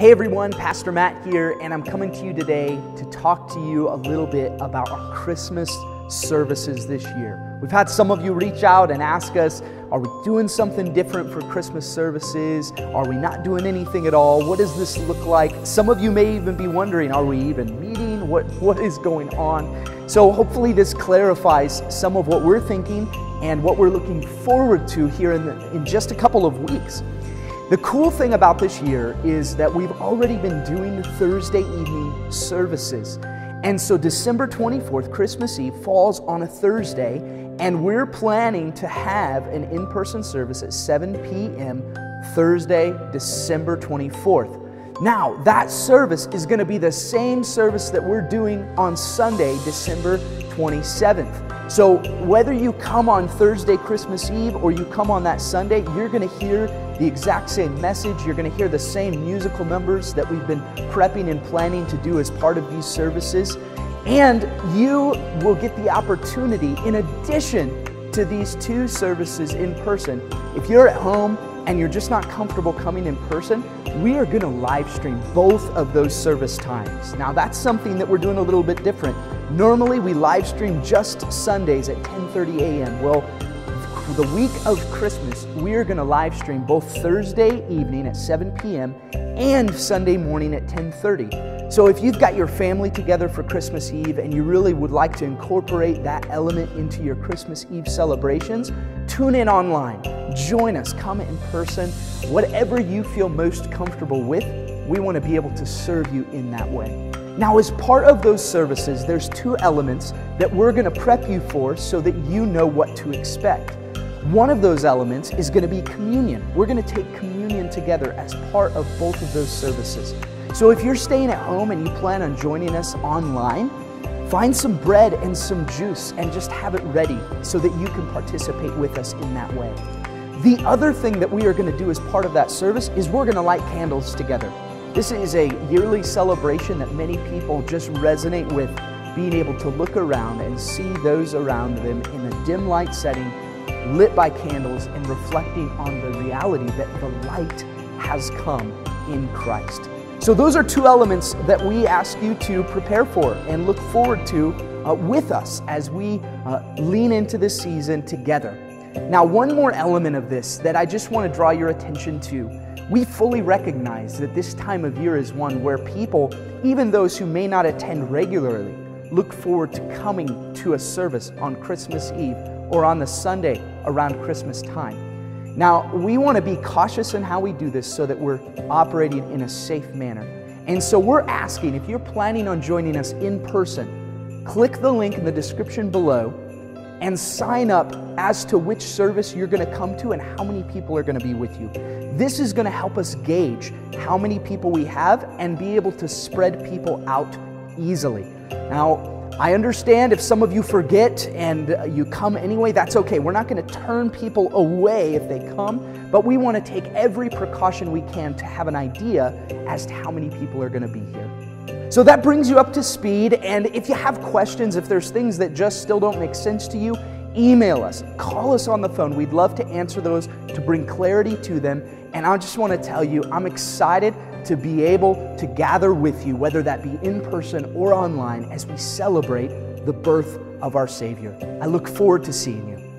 Hey everyone, Pastor Matt here, and I'm coming to you today to talk to you a little bit about our Christmas services this year. We've had some of you reach out and ask us, are we doing something different for Christmas services? Are we not doing anything at all? What does this look like? Some of you may even be wondering, are we even meeting? What, what is going on? So hopefully this clarifies some of what we're thinking and what we're looking forward to here in, the, in just a couple of weeks. The cool thing about this year is that we've already been doing Thursday evening services. And so December 24th, Christmas Eve, falls on a Thursday, and we're planning to have an in person service at 7 p.m. Thursday, December 24th. Now, that service is going to be the same service that we're doing on Sunday, December 27th. So, whether you come on Thursday, Christmas Eve, or you come on that Sunday, you're going to hear the exact same message. You're going to hear the same musical numbers that we've been prepping and planning to do as part of these services. And you will get the opportunity, in addition to these two services in person, if you're at home and you're just not comfortable coming in person, we are going to live stream both of those service times. Now, that's something that we're doing a little bit different. Normally, we live stream just Sundays at 10:30 a.m. Well, the week of Christmas, we are going to live stream both Thursday evening at 7 p.m. and Sunday morning at 10:30. So if you've got your family together for Christmas Eve and you really would like to incorporate that element into your Christmas Eve celebrations, tune in online. Join us, come in person. Whatever you feel most comfortable with, we want to be able to serve you in that way. Now, as part of those services, there's two elements that we're going to prep you for so that you know what to expect. One of those elements is going to be communion. We're going to take communion together as part of both of those services. So if you're staying at home and you plan on joining us online, find some bread and some juice and just have it ready so that you can participate with us in that way. The other thing that we are going to do as part of that service is we're going to light candles together. This is a yearly celebration that many people just resonate with, being able to look around and see those around them in a dim light setting, lit by candles, and reflecting on the reality that the light has come in Christ. So, those are two elements that we ask you to prepare for and look forward to uh, with us as we uh, lean into this season together. Now, one more element of this that I just want to draw your attention to we fully recognize that this time of year is one where people, even those who may not attend regularly, look forward to coming to a service on Christmas Eve or on the Sunday around Christmas time. Now, we want to be cautious in how we do this so that we're operating in a safe manner. And so we're asking if you're planning on joining us in person, click the link in the description below and sign up as to which service you're going to come to and how many people are going to be with you. This is going to help us gauge how many people we have and be able to spread people out easily. Now, I understand if some of you forget and uh, you come anyway, that's okay. We're not going to turn people away if they come, but we want to take every precaution we can to have an idea as to how many people are going to be here. So that brings you up to speed. And if you have questions, if there's things that just still don't make sense to you, email us, call us on the phone. We'd love to answer those to bring clarity to them. And I just want to tell you, I'm excited to be able to gather with you, whether that be in person or online, as we celebrate the birth of our Savior. I look forward to seeing you.